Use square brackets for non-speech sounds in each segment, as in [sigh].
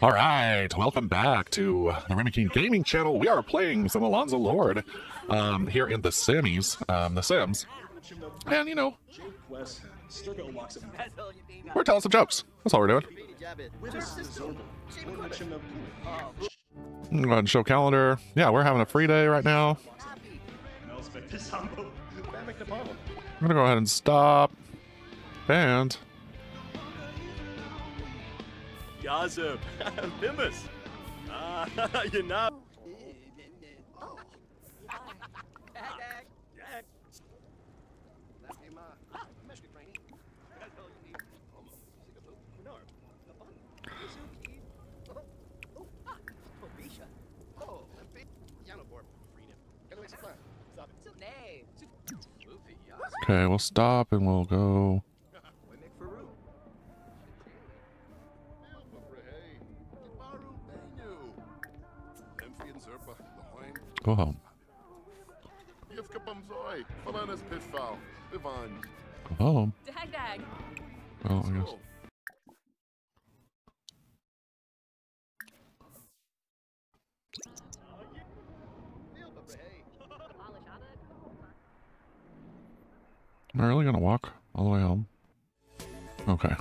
All right, welcome back to the King Gaming Channel. We are playing some Alonso Lord um, here in the Sims, um, the Sims, and you know, we're telling some jokes. That's all we're doing. I'm going to show calendar. Yeah, we're having a free day right now. I'm gonna go ahead and stop. And Yazib, Bimus. [laughs] Ah, [laughs] you know. okay, we'll stop and we'll go. Go home. Go home. Dag dag. Well, I guess. Am I really gonna walk all the way home? Okay.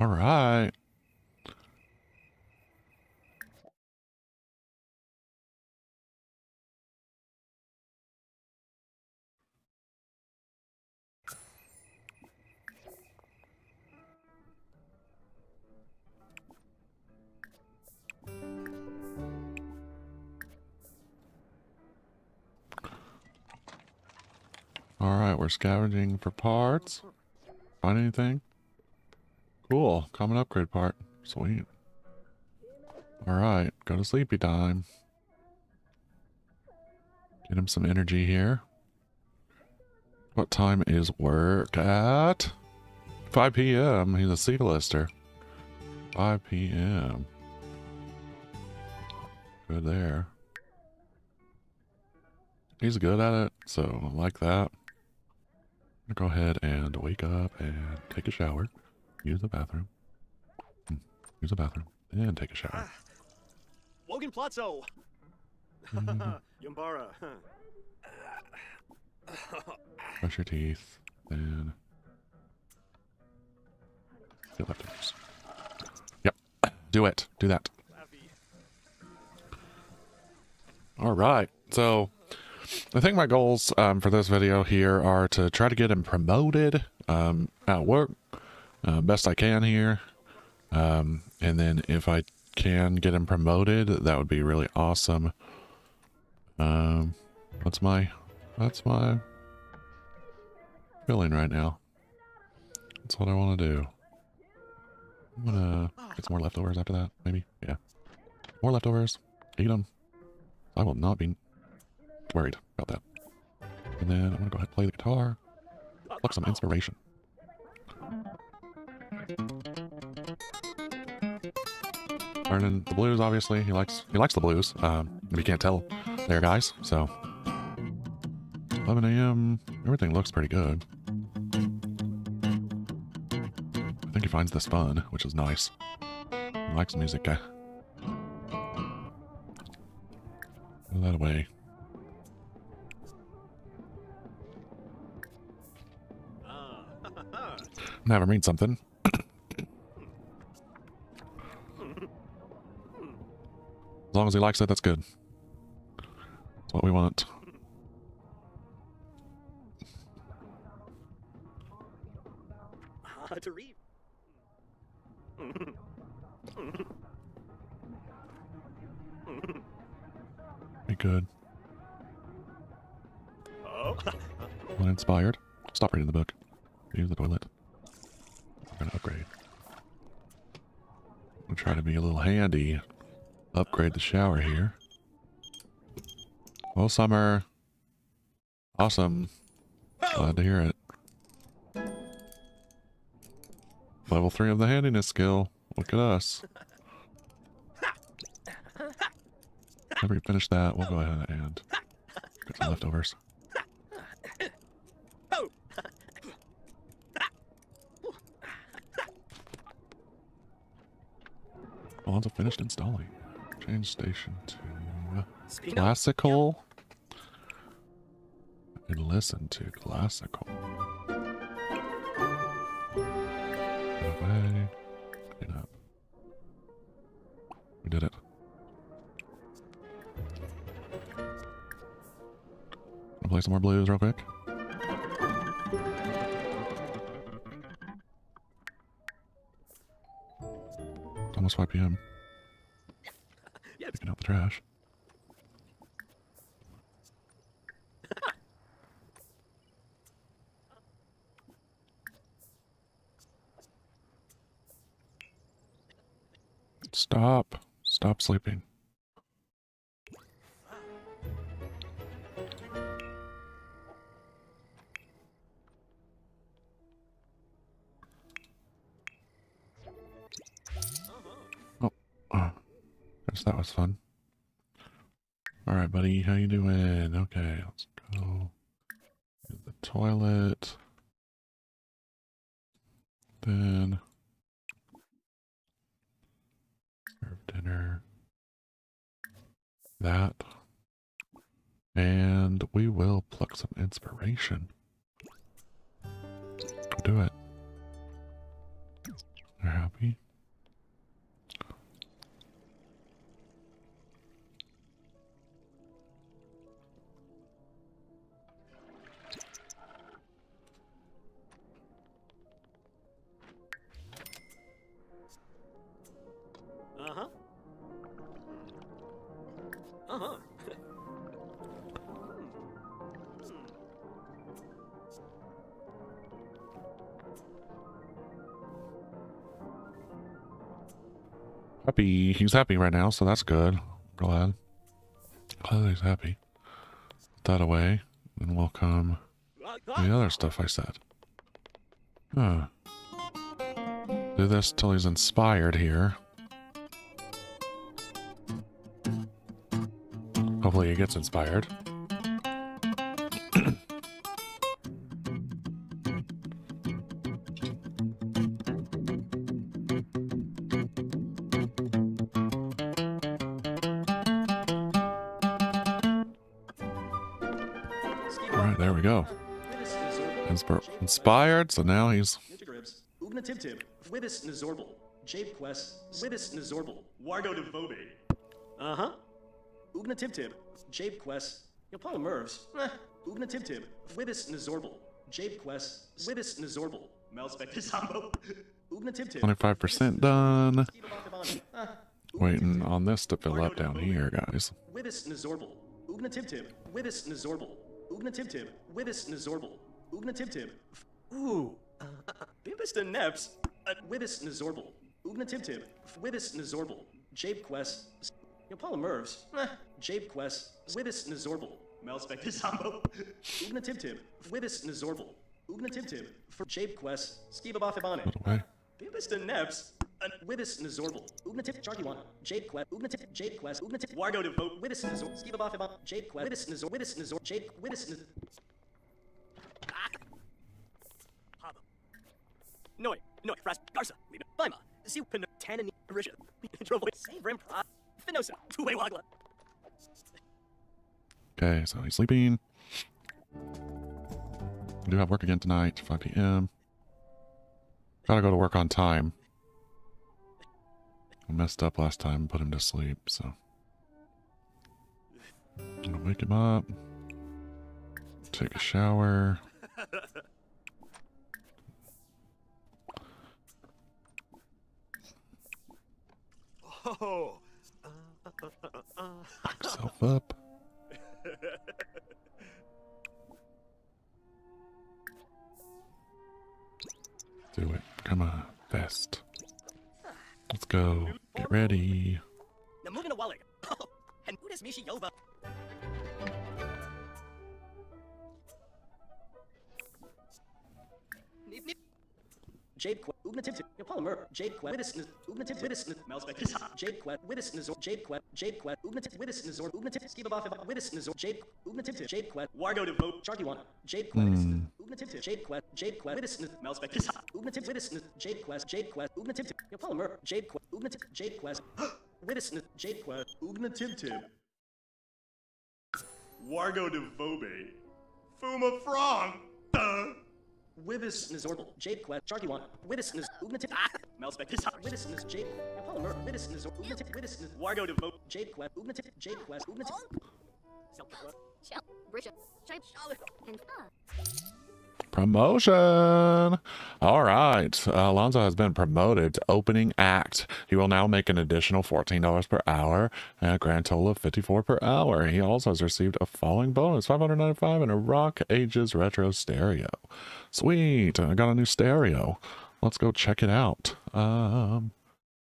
All right. All right, we're scavenging for parts. Find anything? Cool. Common upgrade part. Sweet. All right, go to sleepy time. Get him some energy here. What time is work at? 5 p.m. He's a sea lister. 5 p.m. Good there. He's good at it, so I like that. Go ahead and wake up and take a shower. Use the bathroom. Hmm, Use the bathroom. And take a shower. Wogan Plateau. Mhm. [laughs] Yumbara. Brush your teeth. Then. Get leftovers. Yep. Do it. Do that. All right. So, I think my goals um, for this video here are to try to get him promoted um, at work uh, best I can here. Um, and then if I can get him promoted, that would be really awesome. Um, what's my, that's my feeling right now. That's what I want to do. I'm gonna get some more leftovers after that, maybe. Yeah. More leftovers. Eat them. I will not be worried about that. And then I'm gonna go ahead and play the guitar. Pluck some inspiration. Learning the blues, obviously. He likes he likes the blues. Um, if you can't tell, there, guys. So 11 a.m. Everything looks pretty good. I think he finds this fun, which is nice. He likes music. Guy. Put that away. Ah, [laughs] and have something. Long as he likes it, that's good. That's what we want. Ah, to read. Be good. Oh. Uninspired. Stop reading the book. Use the toilet. We're gonna upgrade. I'm try to be a little handy upgrade the shower here. Well, summer. Awesome. Glad to hear it. Level 3 of the handiness skill. Look at us. After we finish that, we'll go ahead and get some leftovers. Alonso finished installing. Change station to uh, up. classical. And listen to classical. Away. Clean up. We did it. Wanna play some more blues real quick? Almost 5 p.m. trash. Stop. Stop sleeping. Oh, oh, that was fun. All right, buddy, how you doing? Okay, let's go to the toilet. Then serve dinner. That. And we will pluck some inspiration. Do it. You're happy? Happy. He's happy right now, so that's good. Glad. Glad he's happy. Put that away. and we'll come the other stuff I said. Huh. Do this till he's inspired here. Hopefully he gets inspired. We go. Inspir inspired, so now he's Nintigribs. Ugna Tibtib. Withis Quest. Withis Nazorble. Wargo de Vobe. Uh huh. Ugna Tibtib. Jape Quest. Yopala Mervs. Ugna Tibtib. Withis Nazorble. Jape Quest. Withis Nazorble. Melspec Sambo. Ugna Tibtib. 25% done. Waiting on this to fill up down here, guys. Withis Nazorble. Ugna Tibtib. Withis Nazorble. Ugna Tibtib. Withis Nazorble. Ugna Tibtib. Ooh. Uh, Bimbus de Neps. Uh, Withis Nazorble. Ugna Tibtib. Withis Nazorble. Jape Quest. Yopala Mervs. Eh. Jape Quest. Withis Nazorble. Melspec Sambo. Ugna Tibtib. Withis Nazorble. Ugna Tibtib. For Jape Quest. Skibabafibane. Put away. Bimbus de Neps. Uh, Withis Nazorble. Ugna Tip Charkiwana. Jape Quest. Ugna Tip Jape Quest. Ugna Tip Wargo de Vote. Withis Nazor. Skibabafibane. Jape Quest. Withis Nazor. Withis Nazor. Jape. Withis Nazor. Haba. Noi. Noi. Fras. Garza. Lima. Lima. Siu Pin. Tanani. Risha. Rim. Pra. Finosa. Tuwe Wagla. Okay, so he's sleeping. I do have work again tonight, 5 p.m. Gotta go to work on time. Messed up last time, and put him to sleep, so. I'm gonna wake him up. Take a shower. Oh. Myself up. Do it. Come on. Fast. Let's go. Get ready. Jade Quest, Ugna Tip Tip, Yapala Mur, Jade Quest, Wittis, Ugna Tip, Wittis, Melspec, Jade Quest, Wittis, Nazor, Jade Quest, Jade Quest, Ugna Tip, Wittis, Nazor, Ugna Tip, Skiba Baffa, Wittis, Nazor, Jade, Ugna Tip Tip, Jade Quest, Wargo Devote, Charkiwana, Jade Quest, Hmm. Ugna Ugnativ Jade Quest, Jade Quest, Mousespec, Kiss, Ugnativ, Witness, Jade Quest, Jade Quest, Ugnativ Tip, Yo, Polymer, Jade Quest, Ugnativ, Jade Quest, Jade Quest, Ugnativ Wargo de Vobe, Fuma Frong, duh. Wibis Jade Quest, Sharky One, Witness, Ugnativ, Witness, Jade, Yo, Polymer, Witness, Ugnativ, Witness, Wargo de Vobe, Jade Quest, Ugnativ, Jade Quest, Shell, Brisha, and ah. Promotion. All right. Alonso has been promoted to opening act. He will now make an additional $14 per hour and a grand total of 54 per hour. He also has received a following bonus 595 and a Rock Ages Retro Stereo. Sweet. I got a new stereo. Let's go check it out. Um,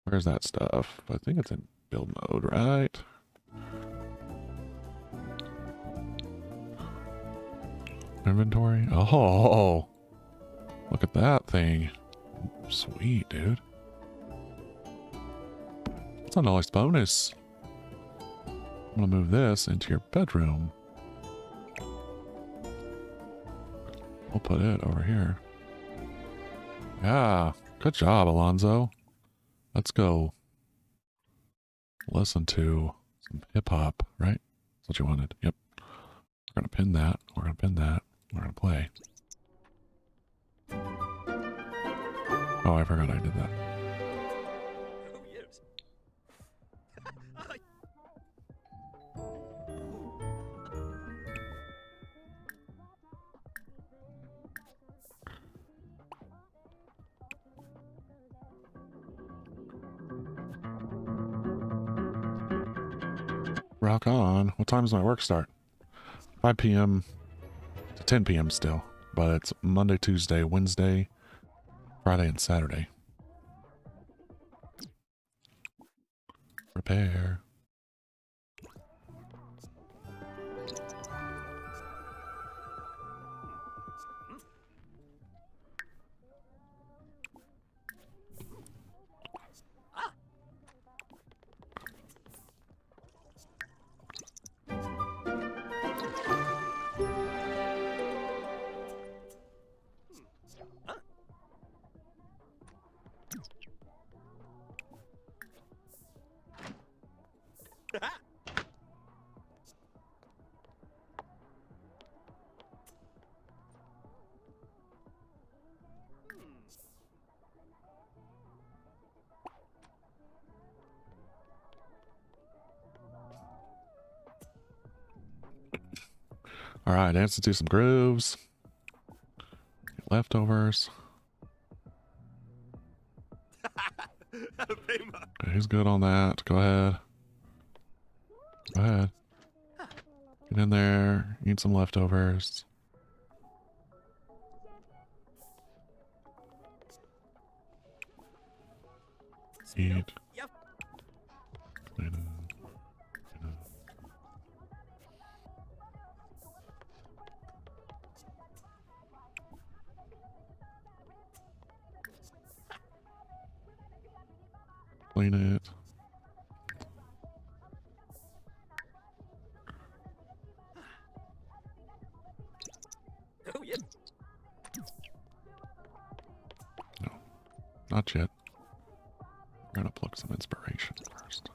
where's that stuff? I think it's in build mode, right? Inventory? Oh, look at that thing. Sweet, dude. That's a nice bonus. I'm gonna move this into your bedroom. We'll put it over here. Yeah, good job, Alonso. Let's go listen to some hip hop, right? That's what you wanted. Yep. We're gonna pin that. We're gonna pin that. We're gonna play. Oh, I forgot I did that. Rock on. What time does my work start? 5 p.m. to 10 p.m. still, but it's Monday, Tuesday, Wednesday, Friday, and Saturday. Prepare. All right, dance to some grooves. Leftovers. [laughs] He's good on that. Go ahead. Go ahead. Get in there. Eat some leftovers. Eat. Clean it. Oh, yeah. Not yet. We're gonna pluck some inspiration first.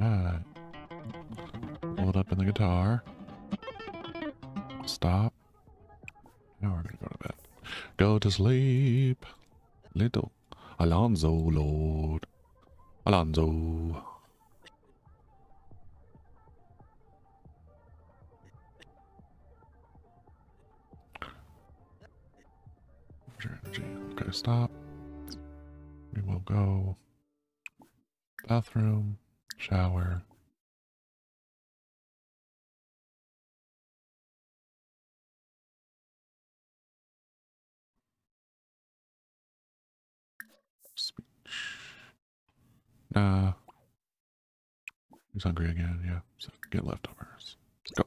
Alright. Pull it up in the guitar. Stop. Now we're gonna go to bed. Go to sleep. Little Alonso Lord. Alonso. Energy. Okay, stop. We will go bathroom, shower. Nah. He's hungry again, yeah. So get leftovers. Let's go.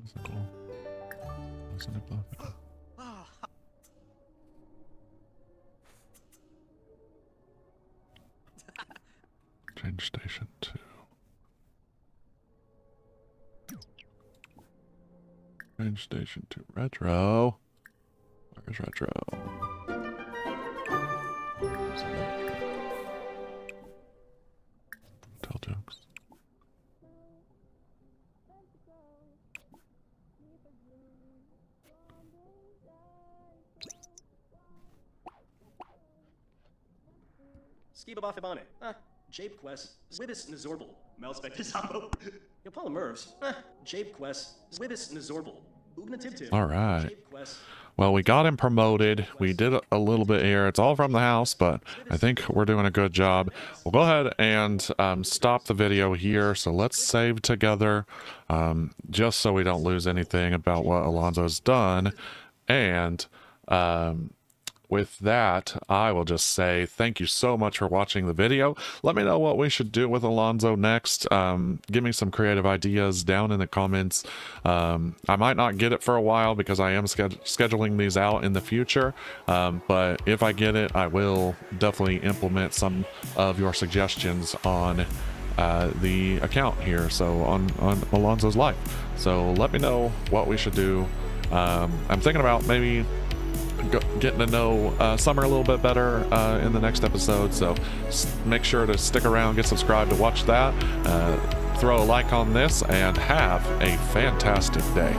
That's cool. That's station two. Change station to retro. Where's retro? Tell jokes. Skibabafibane. Ah, Jape Quest. Withis Nazorble. Melspectisambo. Yopala Mervs. Ah, Jape Quest. Ugna Tibtib. All right. Well, we got him promoted. We did a- a little bit here. It's all from the house, but I think we're doing a good job. We'll go ahead and um, stop the video here. So let's save together, um, just so we don't lose anything about what Alonso's done. And um, with that, I will just say thank you so much for watching the video. Let me know what we should do with Alonso next. Um, give me some creative ideas down in the comments. Um, I might not get it for a while because I am sched- scheduling these out in the future. Um, but if I get it, I will definitely implement some of your suggestions on uh, the account here. So on, on Alonso's life. So let me know what we should do. Um, I'm thinking about maybe getting to know uh, Summer a little bit better uh, in the next episode. So make sure to stick around, get subscribed to watch that. Uh, throw a like on this, and have a fantastic day.